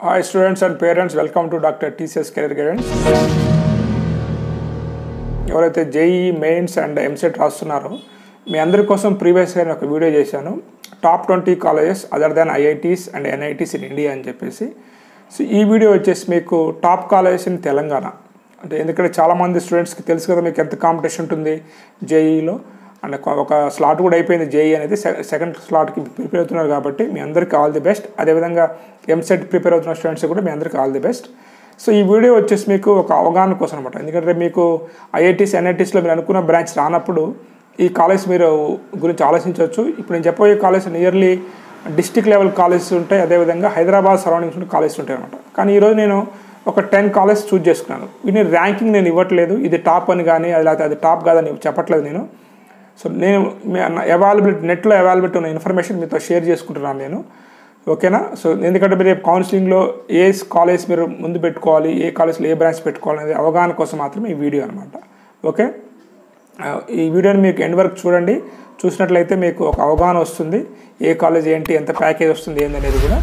Hi students and parents welcome to doctor TCS Career guidance ఎవరైతే JEE mains and EAMCET రాస్తున్నారో మీ అందరి కోసం ప్రీవియస్గా నేను ఒక వీడియో చేశాను. Top twenty colleges other than IITs and NITs in India అని చెప్పేసి. సో ఈ వీడియో వచ్చేసి మీకు టాప్ కాలేజెస్ ఇన్ తెలంగాణ అంటే ఎందుకంటే చాలామంది స్టూడెంట్స్కి తెలుసు కదా మీకు ఎంత కాంపిటీషన్ ఉంటుంది జేఈలో అండ్ ఒక స్లాట్ కూడా అయిపోయింది జేఈ అనేది సెకండ్ స్లాట్కి ప్రిపేర్ అవుతున్నారు కాబట్టి మీ అందరికీ ఆల్ ది బెస్ట్ అదేవిధంగా ఎంసెట్ ప్రిపేర్ అవుతున్న స్టూడెంట్స్ కూడా మీ అందరికీ ఆల్ ది బెస్ట్ సో ఈ వీడియో వచ్చేసి మీకు ఒక అవగాహన కోసం అనమాట ఎందుకంటే మీకు ఐఐటీస్ ఎన్ఐటీస్లో మీరు అనుకున్న బ్రాంచ్ రానప్పుడు ఈ కాలేజ్ మీరు గురించి ఆలోచించవచ్చు. ఇప్పుడు నేను చెప్పబోయే college nearly district level colleges ఉంటాయి. అదేవిధంగా హైదరాబాద్ సరౌండింగ్స్ ఉన్న కాలేజెస్ ఉంటాయి అనమాట కానీ ఈరోజు నేను ఒక టెన్ కాలేజ్ చూజ్ చేసుకున్నాను. వీటిని ర్యాంకింగ్ నేను ఇవ్వట్లేదు. ఇది టాప్ అని కానీ అది లేకపోతే అది టాప్ కాదని చెప్పట్లేదు నేను. సో నేను అవైలబిలిటీ నెట్లో అవైలబిలిటీ ఉన్న ఇన్ఫర్మేషన్ మీతో షేర్ చేసుకుంటున్నాను నేను. ఓకేనా సో ఎందుకంటే మీరు కౌన్సిలింగ్లో ఏ కాలేజ్ మీరు ముందు పెట్టుకోవాలి ఏ కాలేజ్లో ఏ బ్రాంచ్ పెట్టుకోవాలి అనేది అవగాహన కోసం మాత్రమే ఈ వీడియో అనమాట ఓకే ఈ వీడియోని మీకు ఎండ్ వరకు చూడండి. చూసినట్లయితే మీకు ఒక అవగాహన వస్తుంది. ఏ కాలేజ్ ఏంటి ఎంత ప్యాకేజ్ వస్తుంది ఏందనేది కూడా.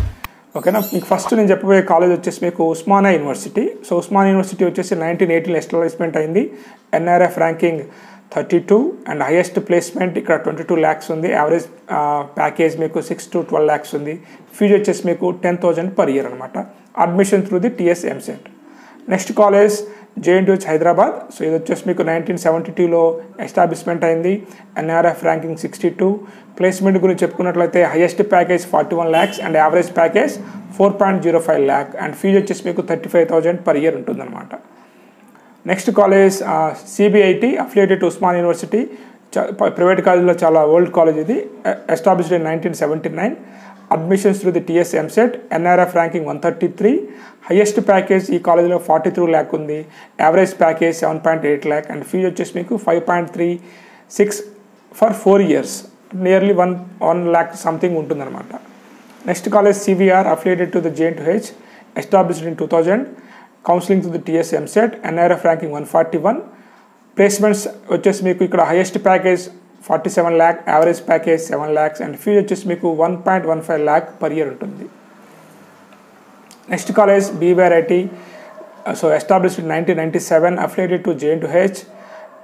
ఓకేనా మీకు ఫస్ట్ నేను చెప్పబోయే కాలేజ్ వచ్చేసి మీకు Osmania university so Osmania university వచ్చేసి నైన్టీన్ ఎయిటీన్ ఎస్టాబ్లిష్మెంట్ అయింది. NRF ranking thirty two and highest placement ఇక్కడ ట్వంటీ టూ ల్యాక్స్ ఉంది. యావరేజ్ ప్యాకేజ్ మీకు సిక్స్ టు ట్వెల్వ్ ల్యాక్స్ ఉంది. ఫీజు వచ్చేసి మీకు టెన్ థౌజండ్ పర్ ఇయర్ అనమాట admission through the TS EAMCET next college JNTH Hyderabad so ఇది వచ్చేసి మీకు నైన్టీన్ సెవెంటీ టూలో ఎస్టాబ్లిష్మెంట్ అయింది. NRF ranking sixty two placement గురించి చెప్పుకున్నట్లయితే highest package forty one lakhs and average package four point zero five lakh and fee వచ్చేసి మీకు thirty five thousand per year ఉంటుందన్నమాట. Next college CBIT affiliated Osman university private కాలేజ్లో చాలా old college ఇది. Established in nineteen seventy nine admissions through the TS EAMCET NRF ranking one thirty three highest package ఈ కాలేజ్లో forty three lakh ఉంది. Average package seven point eight lakh and fee వచ్చేసి మీకు five point three six for four years nearly one one lakh something ఉంటుందన్నమాట. Next college CVR affiliated to the JNTUH established in two thousand counselling to the TS EAMCET NRF ranking one forty one placements వచ్చేసి మీకు ఇక్కడ highest package forty seven lakh average package seven lakhs and fee వచ్చేసి మీకు one point one five lakh per year ఉంటుంది. Next college BYIT so established nineteen ninety seven affiliated to JNTUH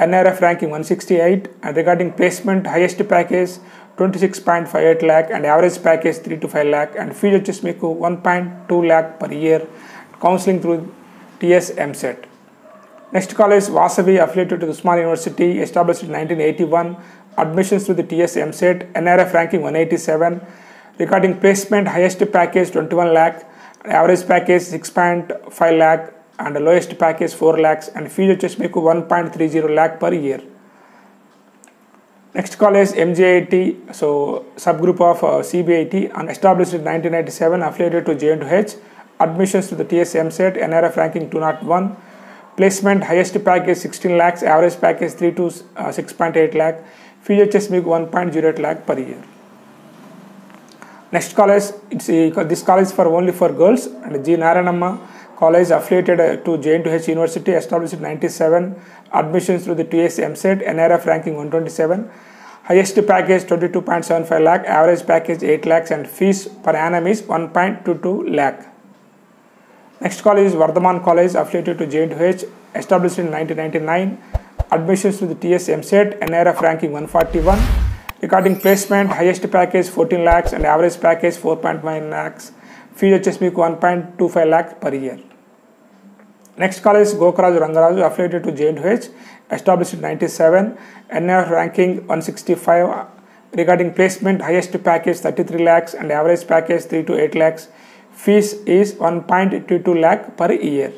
NRF ranking one sixty eight and regarding placement highest package twenty six point five eight lakh and average package three to five lakh and fee వచ్చేసి మీకు one point two lakh per year counselling through TSM Set. Next college, Vasavi, affiliated to the Usman University, established in 1981. Admissions to the TSM Set. NRF ranking 187. Regarding placement, highest package 21 lakh, average package 6.5 lakh, and lowest package 4 lakhs, and fees of Cheshmeku 1.30 lakh per year. Next call is MJIT, so subgroup of uh, CBIT and established in 1997, affiliated to JN2H admissions to the TSM set NRF ranking 201, placement highest package 16 lakhs, average package 3 to uh, 6.8 lakh, features make 1.08 lakh per year. Next college, it's a, this college for only for girls. And G. Naranamma college affiliated uh, to JN2H University established in 97, admissions through the TSM set NRF ranking 127, highest package 22.75 lakh, average package 8 lakhs. And fees per annum is 1.22 lakh. Next college is Vardhaman College affiliated to JH, established in 1999. Admissions to the TSM set, NRF ranking 141. Regarding placement, highest package 14 lakhs and average package 4.9 lakhs. Fee HSBQ 1.25 lakh per year. Next college is Gokaraj Rangaraj, affiliated to JH, established in 97. NRF ranking 165. Regarding placement, highest package 33 lakhs and average package 3 to 8 lakhs fees is one point two two lakh per year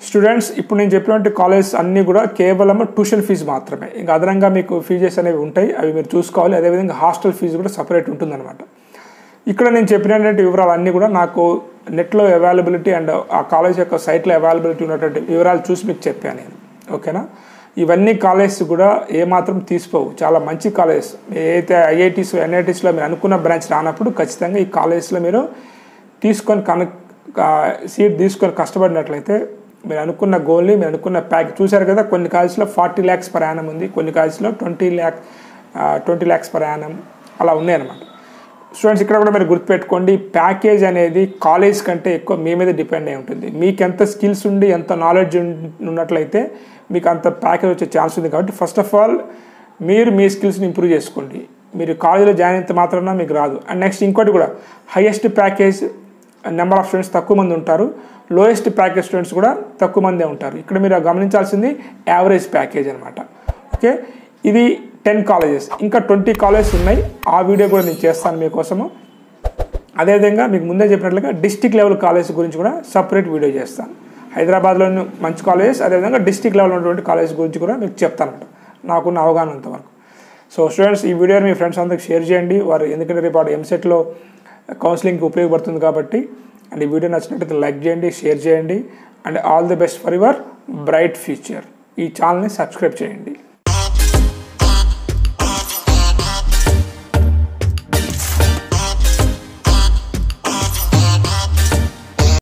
students ఇప్పుడు నేను చెప్పినటువంటి college అన్నీ కూడా కేవలం tuition fee మాత్రమే. ఇంకా అదనంగా మీకు ఫీజెస్ అనేవి ఉంటాయి. అవి మీరు చూసుకోవాలి. అదేవిధంగా హాస్టల్ ఫీజు కూడా సపరేట్ ఉంటుందన్నమాట. ఇక్కడ నేను చెప్పినటువంటి వివరాలు అన్నీ కూడా నాకు నెట్లో అవైలబిలిటీ అండ్ ఆ కాలేజ్ యొక్క సైట్లో అవైలబిలిటీ ఉన్నటువంటి వివరాలు చూసి మీకు చెప్పాను నేను. ఓకేనా ఇవన్నీ కాలేజెస్ కూడా ఏమాత్రం తీసుకోవు. చాలా మంచి కాలేజెస్. ఏదైతే ఐఐటీస్ ఎన్ఐటీస్లో మీరు అనుకున్న బ్రాంచ్ రానప్పుడు ఖచ్చితంగా ఈ కాలేజెస్లో మీరు తీసుకొని కను సీట్ తీసుకొని కష్టపడినట్లయితే మీరు అనుకున్న గోల్ని మీరు అనుకున్న ప్యాక్ చూశారు కదా కొన్ని కాలేజెస్లో ఫార్టీ ల్యాక్స్ ప్రయాణం ఉంది. కొన్ని కాలేజెస్లో ట్వంటీ ల్యాక్ ట్వంటీ ల్యాక్స్ ప్రయాణం అలా ఉన్నాయన్నమాట స్టూడెంట్స్ ఇక్కడ కూడా మీరు గుర్తుపెట్టుకోండి ప్యాకేజ్ అనేది కాలేజ్ కంటే ఎక్కువ మీ మీద డిపెండ్ అయి ఉంటుంది. మీకు ఎంత స్కిల్స్ ఉండి ఎంత నాలెడ్జ్ ఉన్నట్లయితే మీకు అంత ప్యాకేజ్ వచ్చే ఛాన్స్ ఉంది కాబట్టి ఫస్ట్ ఆఫ్ ఆల్ మీరు మీ స్కిల్స్ని ఇంప్రూవ్ చేసుకోండి. మీరు కాలేజీలో జాయిన్ అయితే మాత్రాన మీకు రాదు. అండ్ నెక్స్ట్ ఇంకోటి కూడా highest package number of students తక్కువ మంది ఉంటారు. లోయెస్ట్ ప్యాకేజ్ స్టూడెంట్స్ కూడా తక్కువ మందే ఉంటారు. ఇక్కడ మీరు గమనించాల్సింది యావరేజ్ ప్యాకేజ్ అనమాట ఓకే ఇది టెన్ కాలేజెస్ ఇంకా ట్వంటీ కాలేజెస్ ఉన్నాయి. ఆ వీడియో కూడా నేను చేస్తాను మీకోసము. అదేవిధంగా మీకు ముందే చెప్పినట్లుగా డిస్టిక్ లెవెల్ కాలేజ్ గురించి కూడా సపరేట్ వీడియో చేస్తాను. హైదరాబాద్లోని మంచి కాలేజెస్ అదేవిధంగా డిస్టిక్ లెవెల్ ఉన్నటువంటి కాలేజ్ గురించి కూడా మీకు చెప్తాను నాకున్న అవగాహన అంతవరకు. సో స్టూడెంట్స్ ఈ వీడియోని మీ ఫ్రెండ్స్ అందరికి షేర్ చేయండి. వారు ఎందుకంటే రేపు వాడు ఎంసెట్లో కౌన్సిలింగ్కి ఉపయోగపడుతుంది కాబట్టి అండ్ ఈ వీడియో నచ్చినట్లయితే లైక్ చేయండి షేర్ చేయండి and all the best for your bright future. ఈ ఛానల్ని సబ్స్క్రైబ్ చేయండి.